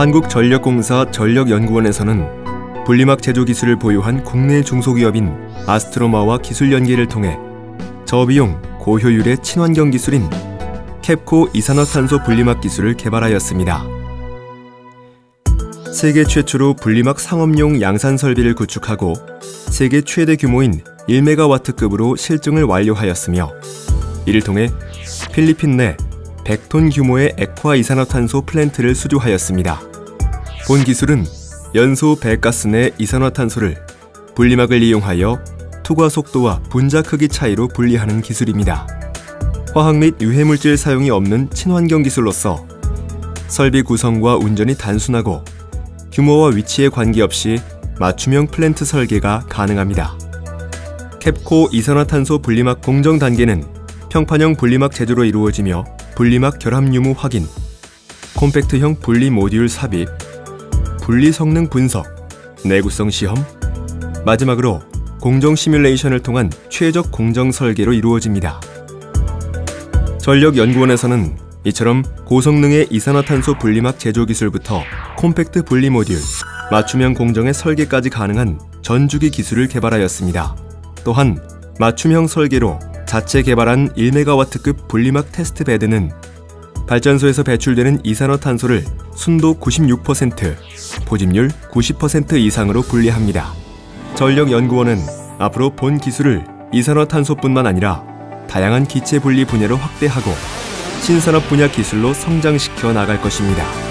한국전력공사 전력연구원에서는 분리막 제조 기술을 보유한 국내 중소기업인 아스트로마와 기술 연계를 통해 저비용, 고효율의 친환경 기술인 캡코 이산화탄소 분리막 기술을 개발하였습니다. 세계 최초로 분리막 상업용 양산 설비를 구축하고 세계 최대 규모인 1메가와트급으로 실증을 완료하였으며 이를 통해 필리핀 내 100톤 규모의 액화 이산화탄소 플랜트를 수주하였습니다. 본 기술은 연소 배가스 내 이산화탄소를 분리막을 이용하여 투과 속도와 분자 크기 차이로 분리하는 기술입니다. 화학 및 유해물질 사용이 없는 친환경 기술로서 설비 구성과 운전이 단순하고 규모와 위치에 관계없이 맞춤형 플랜트 설계가 가능합니다. 캡코 이산화탄소 분리막 공정 단계는 평판형 분리막 제조로 이루어지며 분리막 결합 유무 확인, 콤팩트형 분리 모듈 삽입, 분리 성능 분석, 내구성 시험, 마지막으로 공정 시뮬레이션을 통한 최적 공정 설계로 이루어집니다. 전력연구원에서는 이처럼 고성능의 이산화탄소 분리막 제조 기술부터 콤팩트 분리 모듈, 맞춤형 공정의 설계까지 가능한 전주기 기술을 개발하였습니다. 또한 맞춤형 설계로 자체 개발한 1메가와트급 분리막 테스트 베드는 발전소에서 배출되는 이산화탄소를 순도 96%, 포집률 90% 이상으로 분리합니다. 전력연구원은 앞으로 본 기술을 이산화탄소뿐만 아니라 다양한 기체 분리 분야로 확대하고 신산업 분야 기술로 성장시켜 나갈 것입니다.